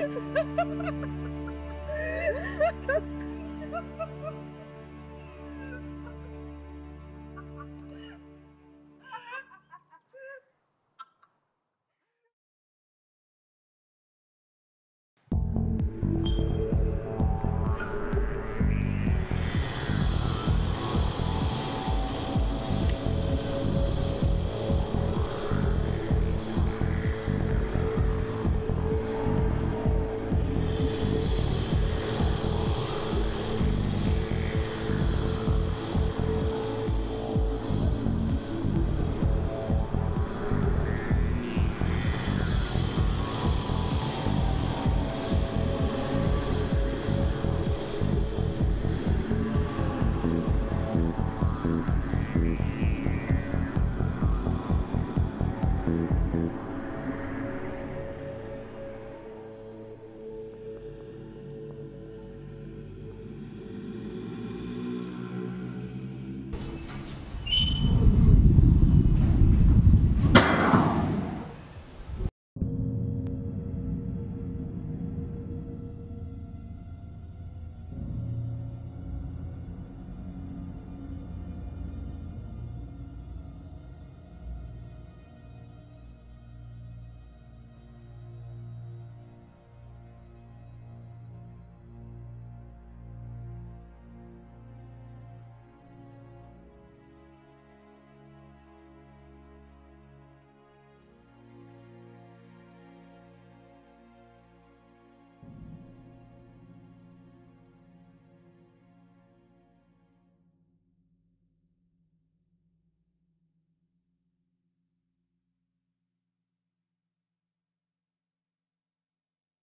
Ha ha ha!